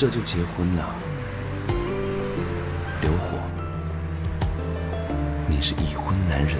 这就结婚了。刘火，你是已婚男人。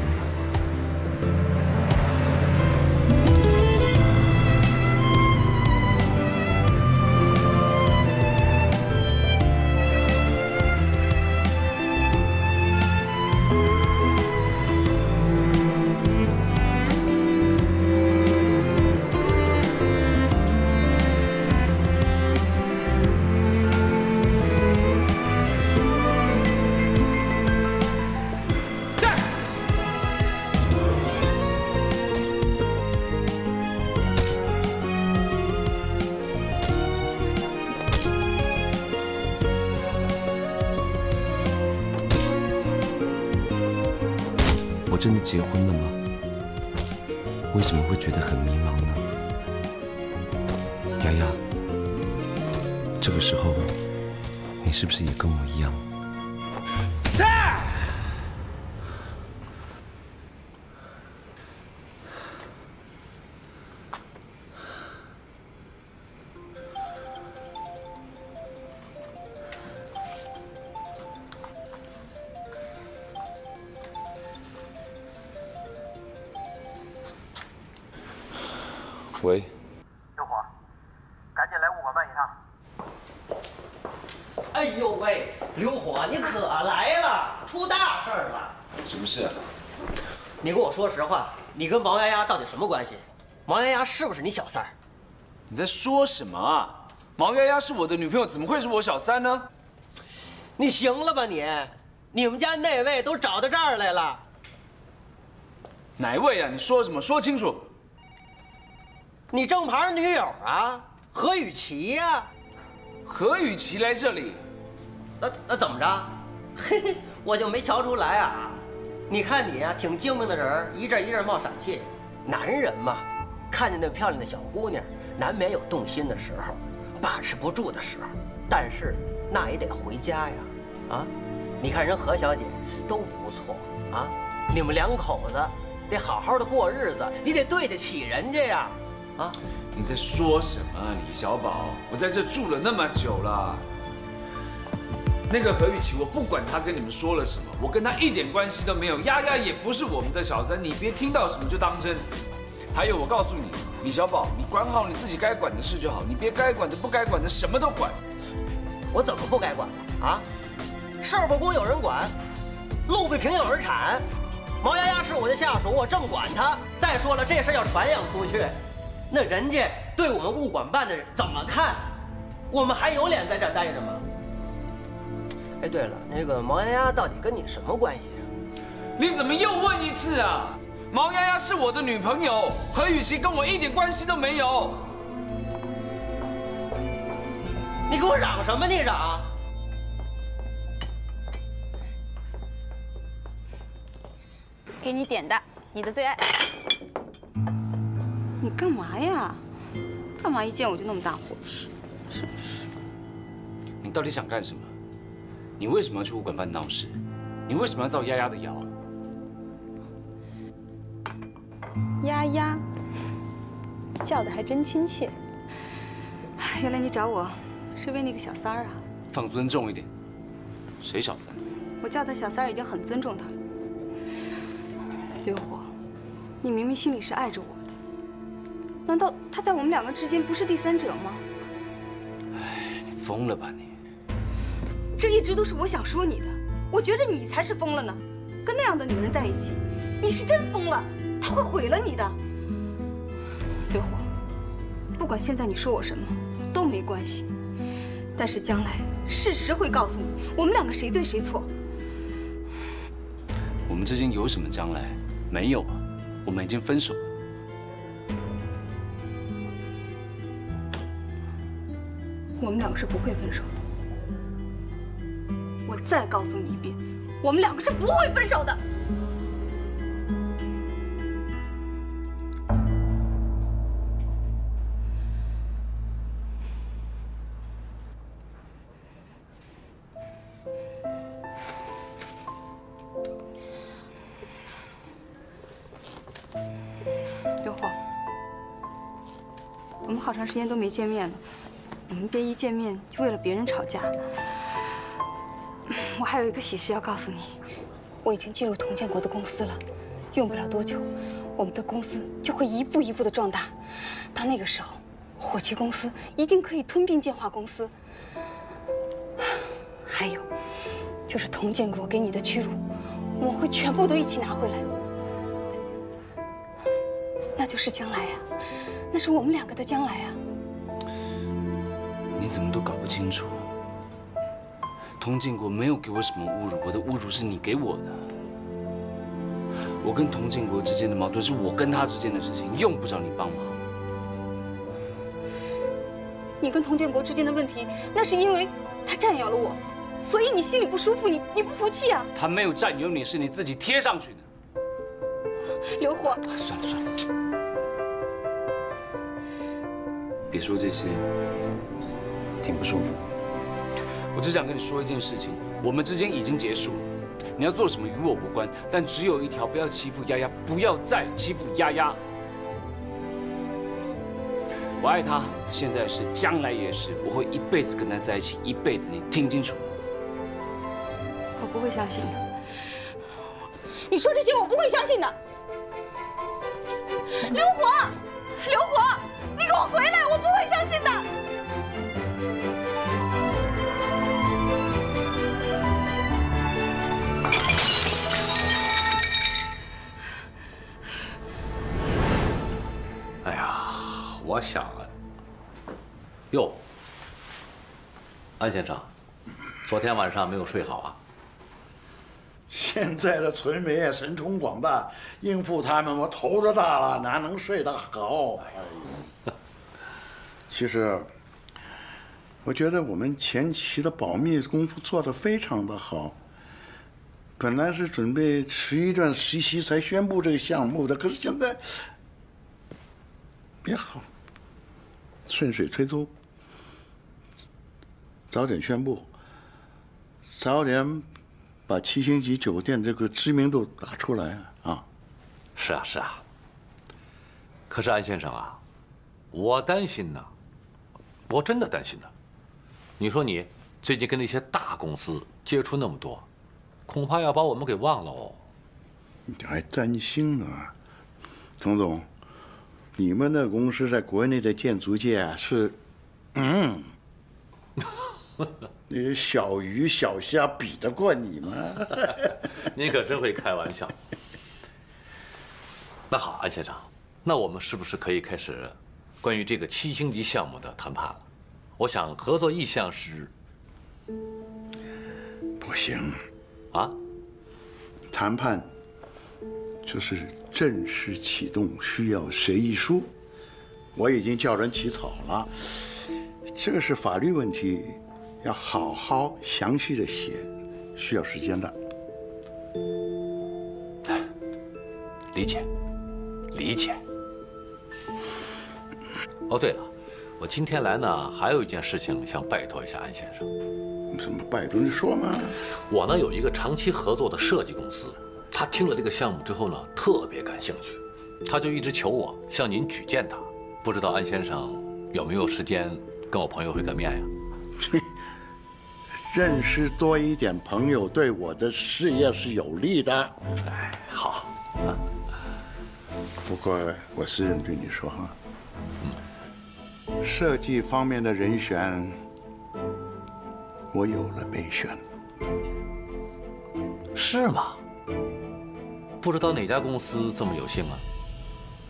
喂，刘火，赶紧来物管办一趟。哎呦喂，刘火，你可来了，出大事儿了！什么事啊？你跟我说实话，你跟王丫丫到底什么关系？王丫丫是不是你小三儿？你在说什么啊？毛丫丫是我的女朋友，怎么会是我小三呢？你行了吧你？你们家那位都找到这儿来了，哪位啊？你说什么？说清楚。你正牌女友啊，何雨琪呀、何雨琪来这里，那那怎么着？嘿嘿，我就没瞧出来啊！你看你呀、挺精明的人，一阵一阵冒傻气。男人嘛，看见那漂亮的小姑娘，难免有动心的时候，把持不住的时候。但是那也得回家呀，啊！你看人何小姐都不错啊，你们两口子得好好的过日子，你得对得起人家呀，啊！你在说什么，李小宝？我在这住了那么久了。那个何雨琪，我不管她跟你们说了什么，我跟她一点关系都没有。丫丫也不是我们的小三，你别听到什么就当真。还有，我告诉你，李小宝，你管好你自己该管的事就好，你别该管的、不该管的什么都管。我怎么不该管了啊？事儿不公有人管，路不平有人铲。毛丫丫是我的下属，我正管她。再说了，这事要传扬出去，那人家对我们物管办的人怎么看？我们还有脸在这儿待着吗？哎，对了，那个毛丫丫到底跟你什么关系啊？你怎么又问一次啊？毛丫丫是我的女朋友，何雨琪跟我一点关系都没有。你给我嚷什么？你嚷！给你点的，你的最爱。你干嘛呀？干嘛一见我就那么大火气？真是。你到底想干什么？你为什么要去物管办闹事？你为什么要造丫丫的谣？丫丫，叫的还真亲切。原来你找我是为那个小三儿啊？放尊重一点。谁小三？我叫他小三儿已经很尊重他了。刘火，你明明心里是爱着我的，难道他在我们两个之间不是第三者吗？哎你疯了吧你？这一直都是我想说你的。我觉得你才是疯了呢，跟那样的女人在一起，你是真疯了，她会毁了你的。刘火，不管现在你说我什么都没关系，但是将来事实会告诉你，我们两个谁对谁错。我们之间有什么将来？没有啊，我们已经分手。我我们两个是不会分手的。我再告诉你一遍，我们两个是不会分手的。刘火，我们好长时间都没见面了，我们别一见面就为了别人吵架。我还有一个喜事要告诉你，我已经进入佟建国的公司了，用不了多久，我们的公司就会一步一步的壮大。到那个时候，火器公司一定可以吞并建华公司。还有，就是佟建国给你的屈辱，我会全部都一起拿回来。那就是将来呀，那是我们两个的将来啊。你怎么都搞不清楚？童建国没有给我什么侮辱，我的侮辱是你给我的。我跟童建国之间的矛盾是我跟他之间的事情，用不着你帮忙。你跟童建国之间的问题，那是因为他占有了我，所以你心里不舒服，你你不服气啊？他没有占有你，是你自己贴上去的。刘火，算了算了，别说这些，挺不舒服。我只想跟你说一件事情，我们之间已经结束了。你要做什么与我无关，但只有一条，不要欺负丫丫，不要再欺负丫丫。我爱她，现在是，将来也是，我会一辈子跟她在一起，一辈子，你听清楚。我不会相信的。你说这些，我不会相信的。刘火，刘火，你给我回来！我不会相信的。我想啊，哟，安先生，昨天晚上没有睡好啊？现在的村民也神通广大，应付他们我头都大了，哪能睡得好？哎 其实，我觉得我们前期的保密功夫做得非常的好。本来是准备迟一段实习才宣布这个项目的，可是现在别好，顺水推舟，早点宣布，早点把七星级酒店这个知名度打出来啊！是啊，是啊。可是安先生啊，我担心呐，我真的担心呐。你说你最近跟那些大公司接触那么多，恐怕要把我们给忘了哦。你还担心呢，童总？你们的公司在国内的建筑界啊是，嗯，那些小鱼小虾比得过你吗？你可真会开玩笑。那好，安先生，那我们是不是可以开始关于这个七星级项目的谈判了？我想合作意向是不行，啊，谈判就是正式启动，需要协议书。我已经叫人起草了，这个是法律问题，要好好详细的写，需要时间的。理解，理解。哦，对了，我今天来呢，还有一件事情想拜托一下安先生。什么拜托你说嘛？我呢有一个长期合作的设计公司，他听了这个项目之后呢，特别感兴趣，他就一直求我向您举荐他。不知道安先生有没有时间跟我朋友会个面呀？认识多一点朋友，对我的事业是有利的。哎，好，不过我私人对你说哈，设计方面的人选，我有了备选。是吗？不知道哪家公司这么有幸啊？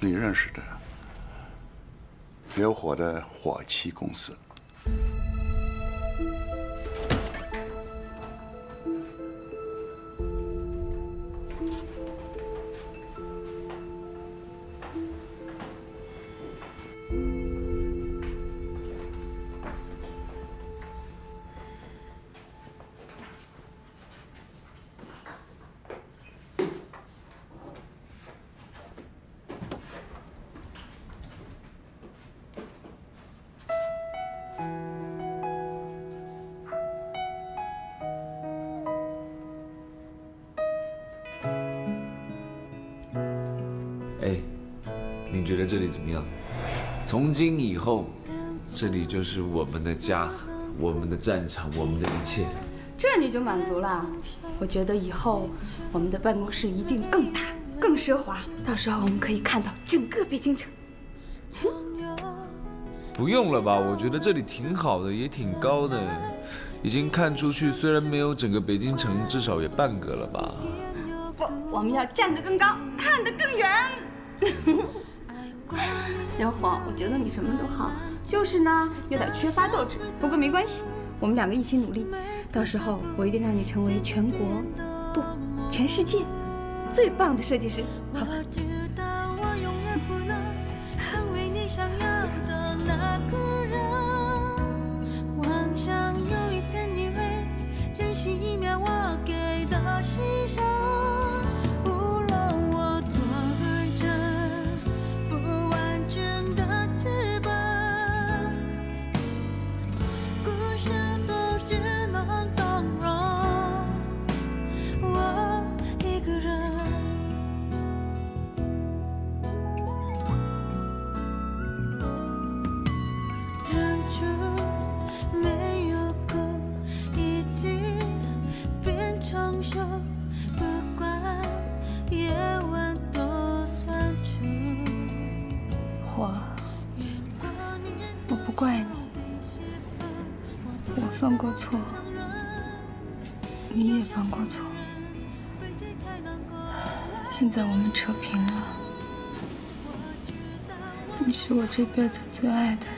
你认识的，刘火的火器公司。觉得这里怎么样？从今以后，这里就是我们的家，我们的战场，我们的一切。这你就满足了？我觉得以后我们的办公室一定更大、更奢华，到时候我们可以看到整个北京城。不用了吧？我觉得这里挺好的，也挺高的，已经看出去，虽然没有整个北京城，至少也半个了吧？不，我们要站得更高，看得更远。小虎，我觉得你什么都好，就是呢有点缺乏斗志。不过没关系，我们两个一起努力，到时候我一定让你成为全国，不，全世界最棒的设计师，好吧？错，你也犯过错，现在我们扯平了，你是我这辈子最爱的人，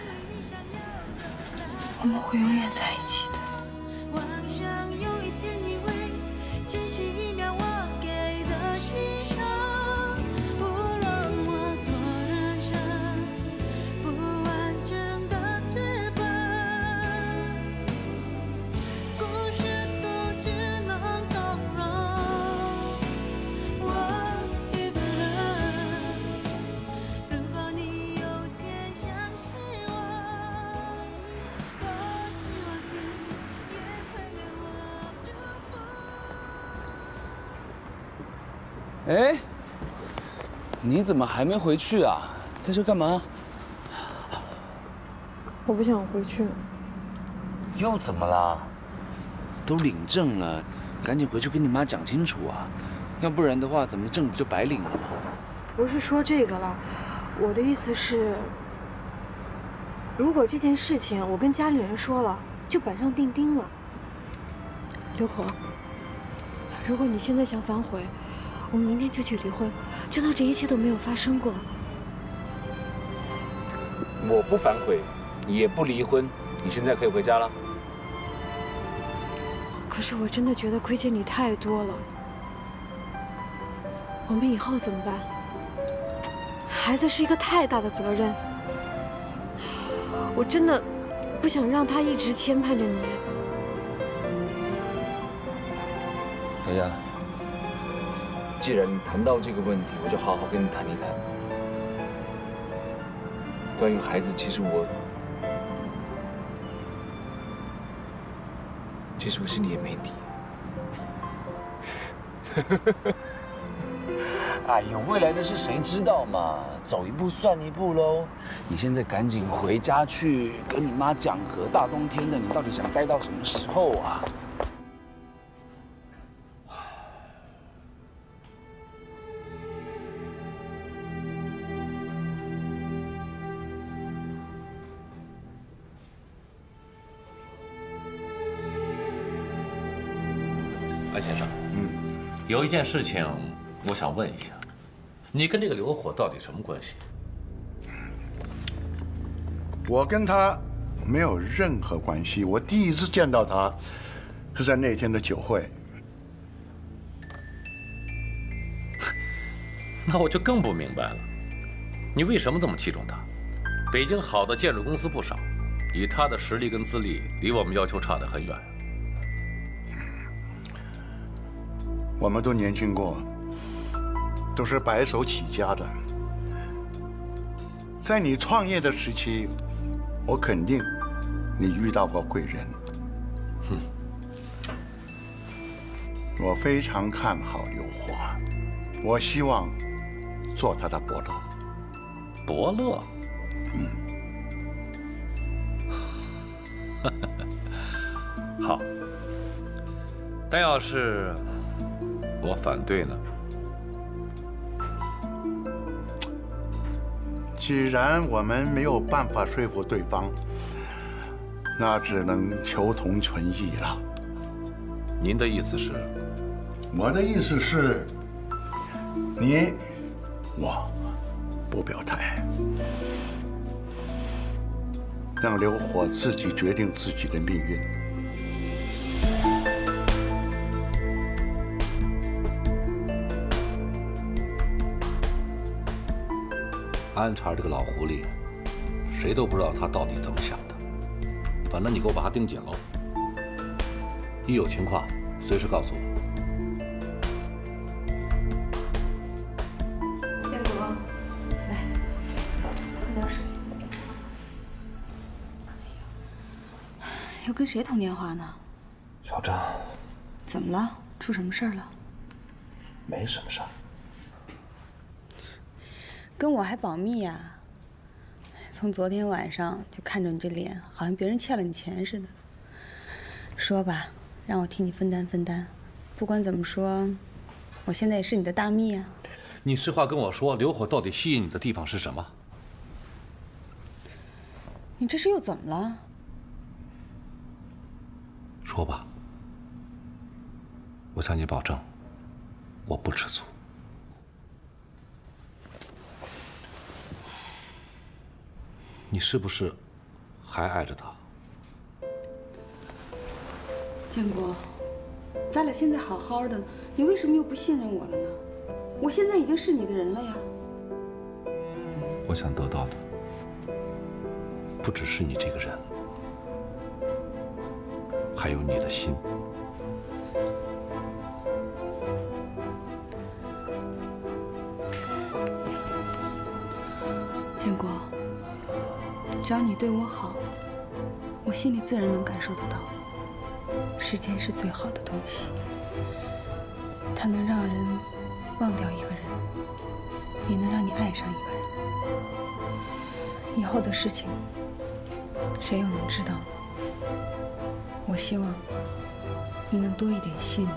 我们会永远在一起哎，你怎么还没回去啊？在这干嘛？我不想回去。又怎么了？都领证了，赶紧回去跟你妈讲清楚啊！要不然的话，咱们证不就白领了吗？不是说这个了，我的意思是，如果这件事情我跟家里人说了，就板上钉钉了。刘和，如果你现在想反悔，我们明天就去离婚，就当这一切都没有发生过。我不反悔，也不离婚，你现在可以回家了。可是我真的觉得亏欠你太多了。我们以后怎么办？孩子是一个太大的责任，我真的不想让他一直牵绊着你。哎呀，既然谈到这个问题，我就好好跟你谈一谈。关于孩子，其实我，其实我心里也没底。哎呦，未来的事谁知道嘛？走一步算一步喽。你现在赶紧回家去跟你妈讲和。大冬天的，你到底想待到什么时候啊？有一件事情我想问一下，你跟这个刘火到底什么关系？我跟他没有任何关系。我第一次见到他是在那天的酒会。那我就更不明白了，你为什么这么器重他？北京好的建筑公司不少，以他的实力跟资历，离我们要求差得很远。我们都年轻过，都是白手起家的。在你创业的时期，我肯定你遇到过贵人。哼，我非常看好刘华，我希望做他的伯乐。伯乐？嗯。好，但要是我反对呢？既然我们没有办法说服对方，那只能求同存异了。您的意思是？我的意思是，你我不表态，让刘火自己决定自己的命运。安查这个老狐狸，谁都不知道他到底怎么想的。反正你给我把他盯紧喽，一有情况随时告诉我。建国，来，喝点水。哎呀，要跟谁通电话呢？小张，怎么了？出什么事儿了？没什么事儿。跟我还保密呀？从昨天晚上就看着你这脸，好像别人欠了你钱似的。说吧，让我替你分担分担。不管怎么说，我现在也是你的大蜜啊。你实话跟我说，刘火到底吸引你的地方是什么？你这是又怎么了？说吧，我向你保证，我不吃醋。你是不是还爱着他？建国，咱俩现在好好的，你为什么又不信任我了呢？我现在已经是你的人了呀。我想得到的不只是你这个人，还有你的心。只要你对我好，我心里自然能感受得到。时间是最好的东西，它能让人忘掉一个人，也能让你爱上一个人。以后的事情，谁又能知道呢？我希望你能多一点信任。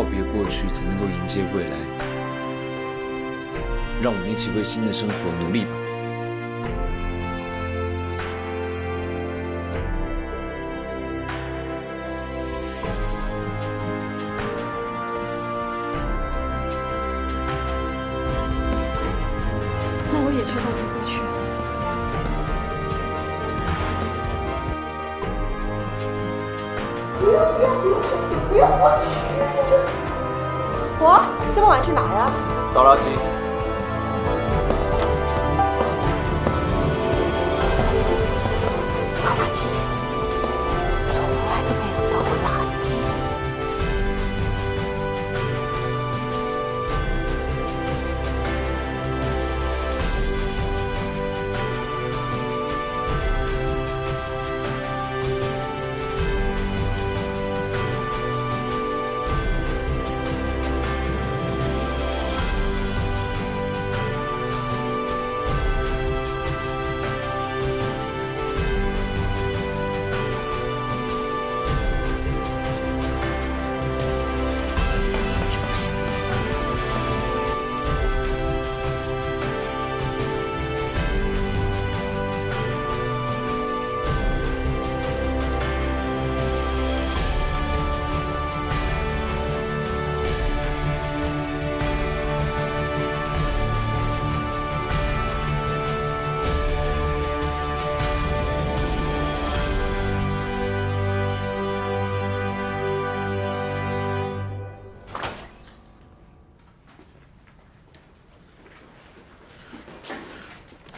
告别过去，才能够迎接未来。让我们一起为新的生活努力吧。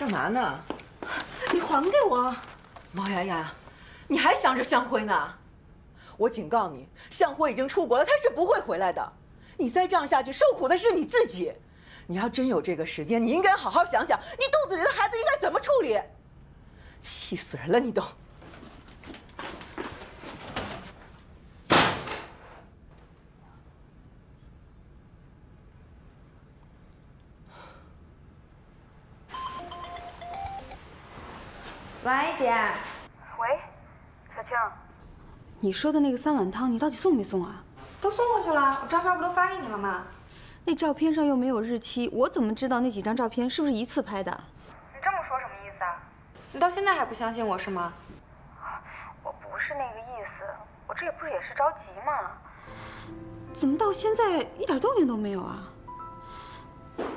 嘛呢？你还给我！毛丫丫，你还想着向辉呢？我警告你，向辉已经出国了，他是不会回来的。你再这样下去，受苦的是你自己。你要真有这个时间，你应该好好想想，你肚子里的孩子应该怎么处理。气死人了，你都！姐。喂，小青。你说的那个三碗汤，你到底送没送啊？都送过去了，我照片不都发给你了吗？那照片上又没有日期，我怎么知道那几张照片是不是一次拍的？你这么说什么意思啊？你到现在还不相信我是吗？我不是那个意思，我这也不是也是着急吗？怎么到现在一点动静都没有啊？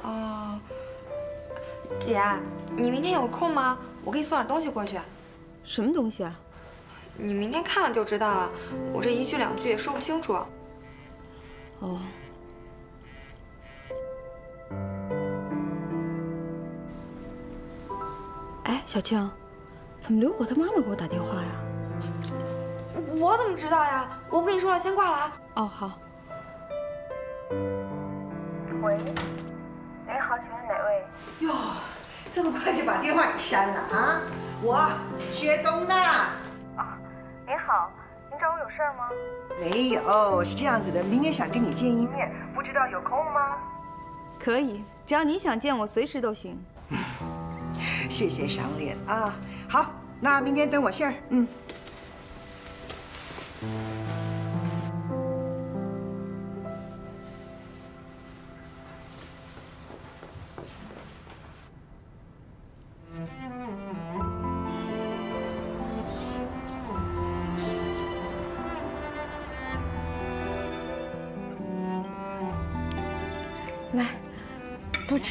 哦，姐，你明天有空吗？我给你送点东西过去。什么东西啊？你明天看了就知道了，我这一句两句也说不清楚。哦。哎，小青，怎么刘火他妈妈给我打电话呀？我怎么知道呀？我不跟你说了，先挂了啊。哦，好。喂，您好，请问哪位？哟，这么快就把电话给删了啊？我薛冬娜。啊，您好，您找我有事儿吗？没有，是这样子的，明天想跟你见一面，不知道有空吗？可以，只要你想见我，随时都行。谢谢赏脸啊！好，那明天等我信儿。嗯。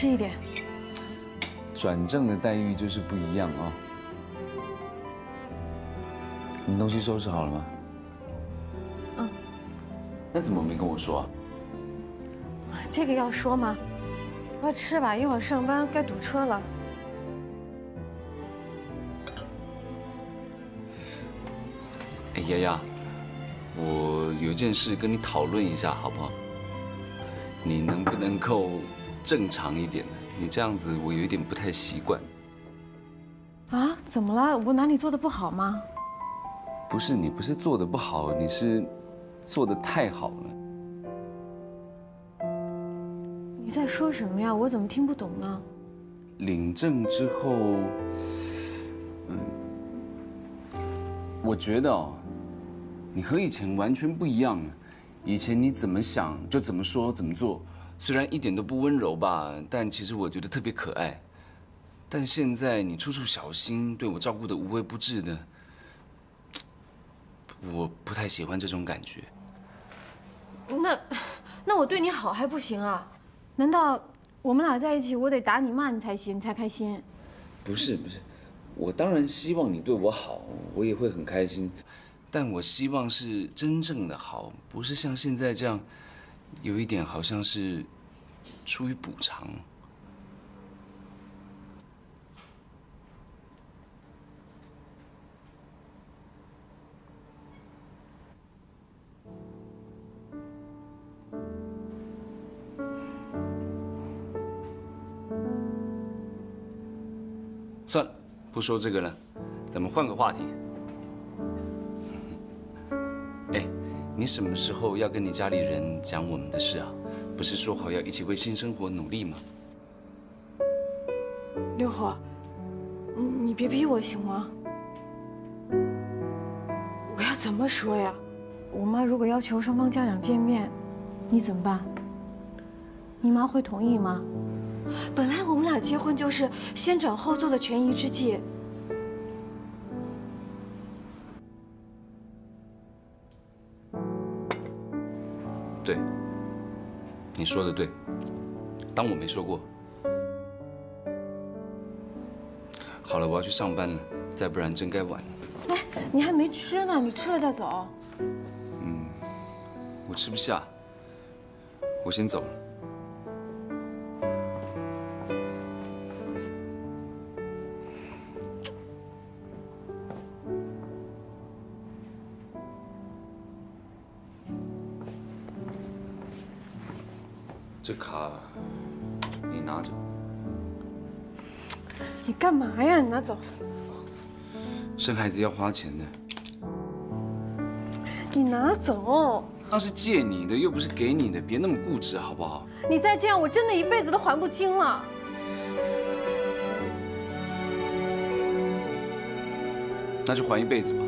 吃一点。转正的待遇就是不一样啊！你东西收拾好了吗？嗯。那怎么没跟我说啊？这个要说吗？快吃吧，一会儿上班该堵车了。哎，丫丫，我有件事跟你讨论一下，好不好？你能不能够正常一点的？你这样子，我有一点不太习惯。啊？怎么了？我哪里做的不好吗？不是，你不是做的不好，你是做的太好了。你在说什么呀？我怎么听不懂呢？领证之后，嗯，我觉得哦，你和以前完全不一样了。以前你怎么想就怎么说怎么做。虽然一点都不温柔吧，但其实我觉得特别可爱。但现在你处处小心，对我照顾的无微不至的，我不太喜欢这种感觉。那，那我对你好还不行啊？难道我们俩在一起，我得打你骂你才行，才开心？不是不是，我当然希望你对我好，我也会很开心。但我希望是真正的好，不是像现在这样。有一点好像是出于补偿。算了，不说这个了，咱们换个话题。哎你什么时候要跟你家里人讲我们的事啊？不是说好要一起为新生活努力吗？刘火，你别逼我行吗？我要怎么说呀？我妈如果要求双方家长见面，你怎么办？你妈会同意吗？本来我们俩结婚就是先斩后奏的权宜之计。你说的对，当我没说过。好了，我要去上班了，再不然真该晚了。哎，你还没吃呢，你吃了再走。嗯，我吃不下，我先走了。这卡你拿着，你干嘛呀？你拿走。生孩子要花钱的。你拿走。那是借你的，又不是给你的，别那么固执好不好？你再这样，我真的一辈子都还不清了。那就还一辈子吧。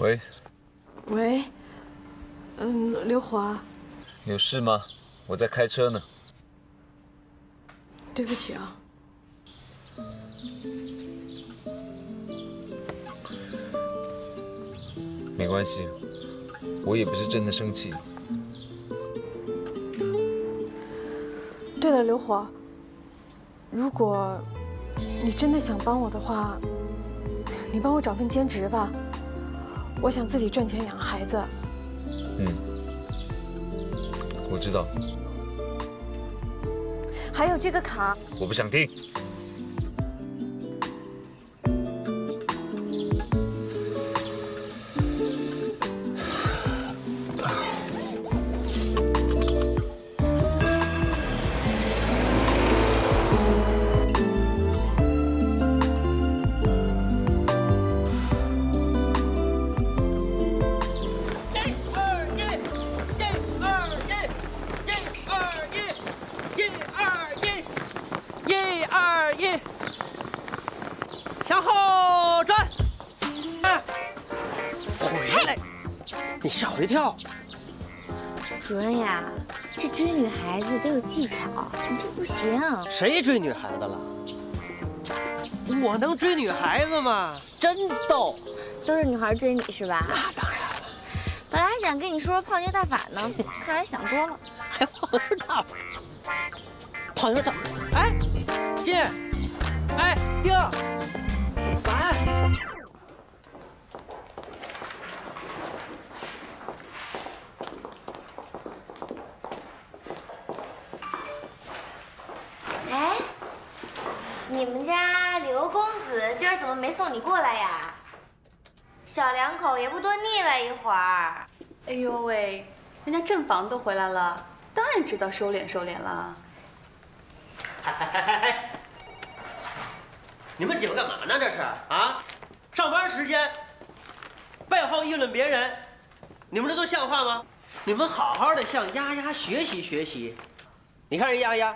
喂，喂，嗯，刘华，有事吗？我在开车呢。对不起啊。没关系，我也不是真的生气。对了，刘华，如果你真的想帮我的话，你帮我找份兼职吧。我想自己赚钱养孩子。嗯，我知道。还有这个卡，我不想听。主任呀，这追女孩子得有技巧，你这不行。谁追女孩子了？我能追女孩子吗？真逗。都是女孩追你是吧？那当然了。本来还想跟你说说泡妞大法呢，看来想多了。还泡妞大法？泡妞大？哎，进。哎，丁。晚。你们家刘公子今儿怎么没送你过来呀？小两口也不多腻歪一会儿。哎呦喂，人家正房都回来了，当然知道收敛收敛了。你们几个干嘛呢？这是啊？上班时间背后议论别人，你们这都像话吗？你们好好的向丫丫学习学习。你看人丫丫，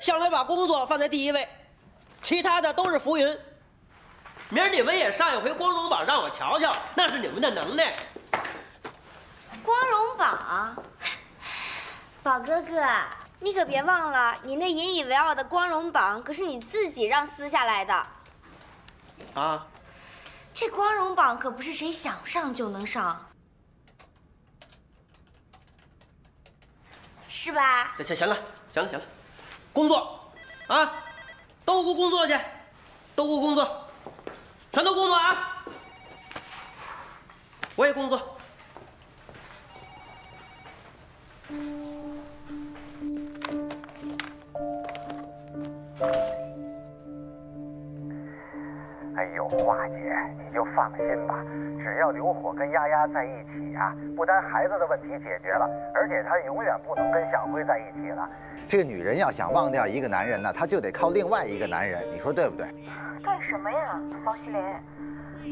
向来把工作放在第一位。其他的都是浮云。明儿你们也上一回光荣榜，让我瞧瞧，那是你们的能耐。光荣榜，宝哥哥，你可别忘了，你那引以为傲的光荣榜可是你自己让撕下来的。啊？这光荣榜可不是谁想上就能上，是吧？行行了，行了行了，工作，啊。都给我工作去，都给我工作，全都工作啊！我也工作。哎呦，华姐，你就放心吧，只要刘火跟丫丫在一起啊，不单孩子的问题解决了，而且他永远不能跟小辉在一起了。这个女人要想忘掉一个男人呢，她就得靠另外一个男人，你说对不对？干什么呀，王希林？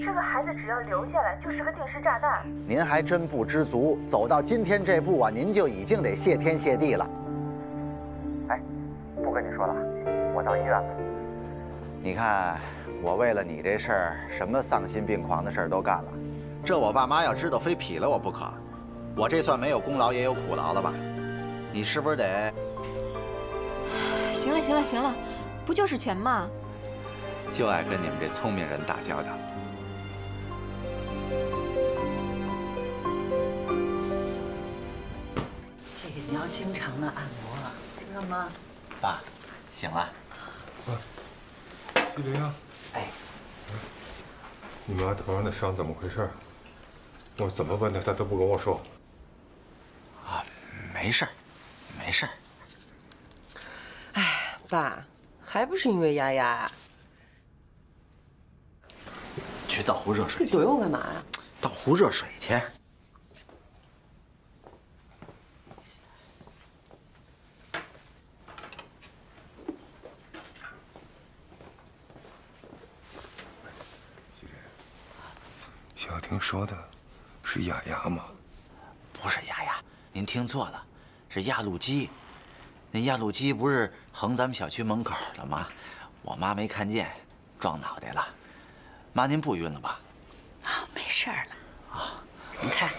这个孩子只要留下来就是个定时炸弹。您还真不知足，走到今天这步啊，您就已经得谢天谢地了。哎，不跟你说了，我到医院了。你看，我为了你这事儿，什么丧心病狂的事儿都干了。这我爸妈要知道，非劈了我不可。我这算没有功劳也有苦劳了吧？你是不是得？行了行了行了，不就是钱吗？就爱跟你们这聪明人打交道。这个你要经常的按摩，知道吗？爸，醒了。西林啊，哎，你妈头上的伤怎么回事？我怎么问她，她都不跟我说。啊，没事儿，没事儿。哎，爸，还不是因为丫丫啊？去倒壶热水去。不用干嘛呀？倒壶热水去。小婷说的，是雅雅吗？不是雅雅，您听错了，是压路机。那压路机不是横咱们小区门口了吗？我妈没看见，撞脑袋了。妈，您不晕了吧？啊，没事儿了。啊，你看，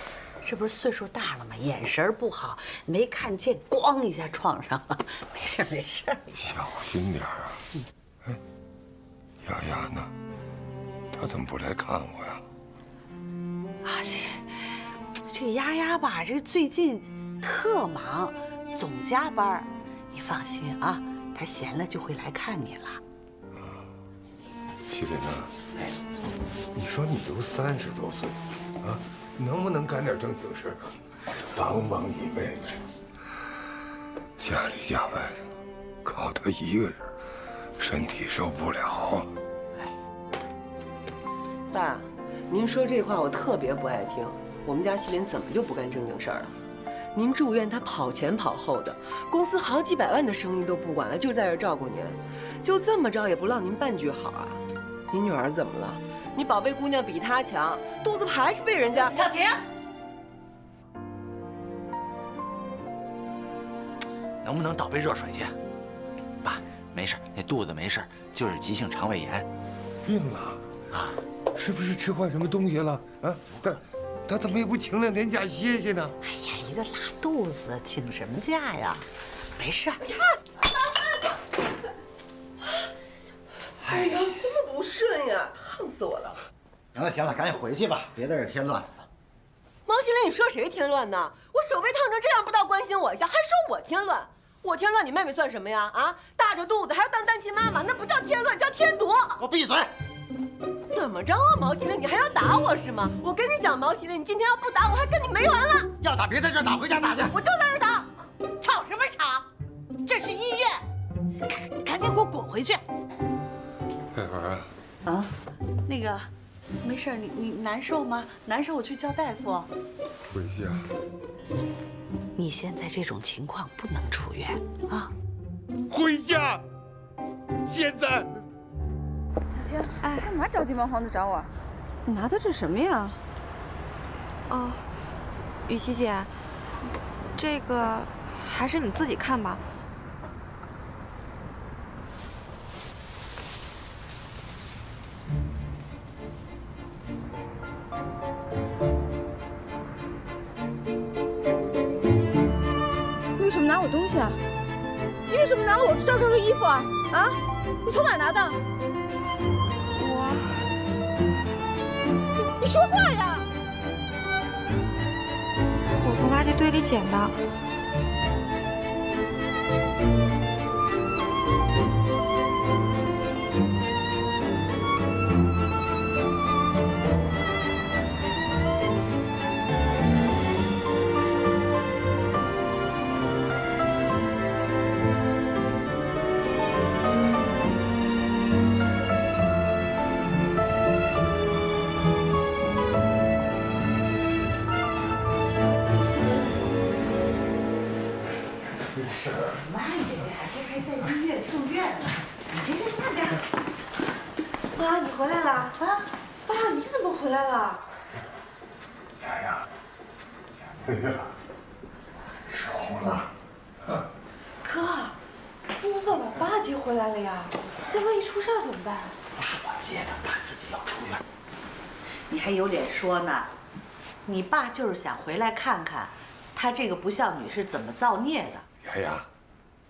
这不是岁数大了吗？眼神不好，没看见，咣一下撞上了。没事儿，没事儿。小心点儿啊！哎，雅雅呢？她怎么不来看我呀？这这丫丫吧，这最近特忙，总加班。你放心啊，她闲了就会来看你了。徐林啊，哎，你说你都三十多岁了啊，能不能干点正经事啊？帮帮你妹妹，家里家外的，靠她一个人，身体受不了。爸，您说这话我特别不爱听。我们家西林怎么就不干正经事儿了？您住院，他跑前跑后的，公司好几百万的生意都不管了，就在这照顾您，就这么着也不落您半句好啊！您女儿怎么了？你宝贝姑娘比她强，肚子还是被人家……小婷，能不能倒杯热水去？爸，没事，那肚子没事，就是急性肠胃炎。病了啊？是不是吃坏什么东西了？啊，他他怎么也不请两天假歇歇呢？哎呀，一个拉肚子，请什么假呀？没事儿。哎呀，这么不顺呀，烫死我了！行了行了，赶紧回去吧，别在这添乱了。毛新林，你说谁添乱呢？我手被烫成这样，不到关心我一下，还说我添乱？我添乱，你妹妹算什么呀？啊，大着肚子还要当单亲妈妈，那不叫添乱，叫添堵！给我闭嘴！怎么着啊，毛希林，你还要打我是吗？我跟你讲，毛希林，你今天要不打我，还跟你没完了！要打别在这打，回家打去！我就在这打，吵什么吵？这是医院，赶紧给我滚回去！佩华啊，啊，那个，没事，你你难受吗？难受，我去叫大夫。回家。你现在这种情况不能出院啊！回家！现在。哎，干嘛着急忙慌的找我？你拿的这什么呀？哦，雨琦姐，这个还是你自己看吧。为什么拿我东西啊？你为什么拿了我这赵赵的衣服啊？啊？你从哪儿拿的？你说话呀！我从垃圾堆里捡的。有脸说呢？你爸就是想回来看看，他这个不孝女是怎么造孽的。丫丫，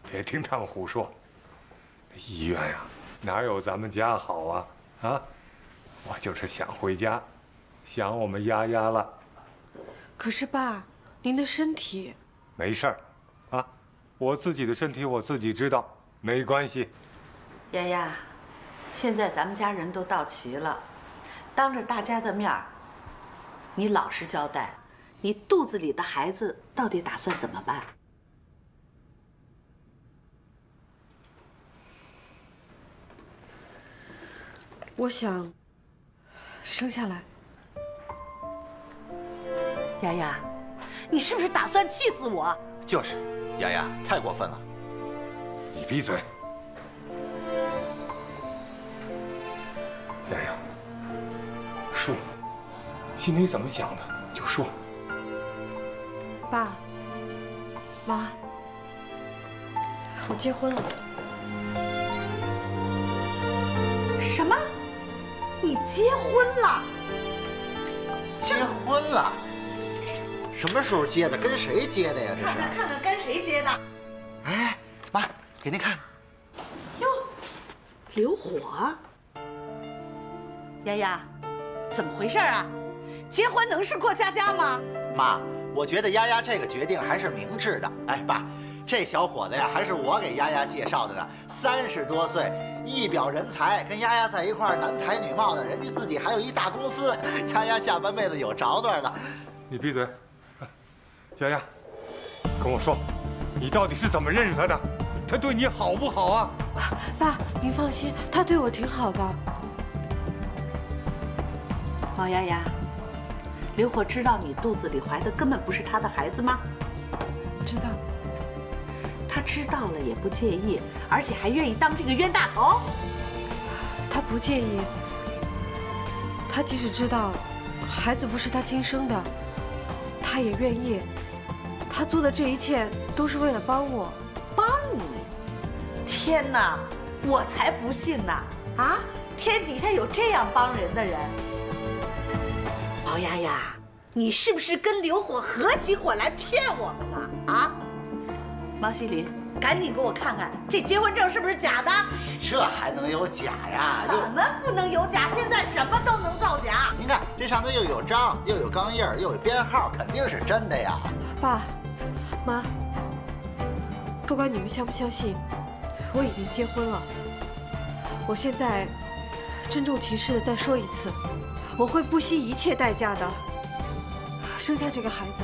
别听他们胡说。医院呀，哪有咱们家好啊？啊，我就是想回家，想我们丫丫了。可是爸，您的身体……没事儿，啊，我自己的身体我自己知道，没关系。丫丫，现在咱们家人都到齐了，当着大家的面儿，你老实交代，你肚子里的孩子到底打算怎么办？我想生下来。丫丫，你是不是打算气死我？就是，丫丫太过分了。你闭嘴。心里怎么想的就说。爸，妈，我结婚了。什么？你结婚了？结婚了？什么时候结的？跟谁结的呀？这是？看看看看，跟谁结的？哎，妈，给您看。哟，刘火。丫丫，怎么回事啊？结婚能是过家家吗？妈，我觉得丫丫这个决定还是明智的。哎，爸，这小伙子呀，还是我给丫丫介绍的呢。三十多岁，一表人才，跟丫丫在一块儿，男才女貌的，人家自己还有一大公司，丫丫下半辈子有着落了。你闭嘴，丫丫，跟我说，你到底是怎么认识他的？他对你好不好啊？爸，您放心，他对我挺好的。王丫丫，刘火知道你肚子里怀的根本不是他的孩子吗？知道。他知道了也不介意，而且还愿意当这个冤大头。他不介意。他即使知道孩子不是他亲生的，他也愿意。他做的这一切都是为了帮我。帮你？天哪！我才不信呢！啊，天底下有这样帮人的人？毛丫丫，你是不是跟刘火合起伙来骗我们了？啊？王希林，赶紧给我看看这结婚证是不是假的？这还能有假呀？怎么不能有假？现在什么都能造假。您看，这上头又有章，又有钢印，又有编号，肯定是真的呀。爸，妈，不管你们相不相信，我已经结婚了。我现在郑重其事的再说一次，我会不惜一切代价的生下这个孩子。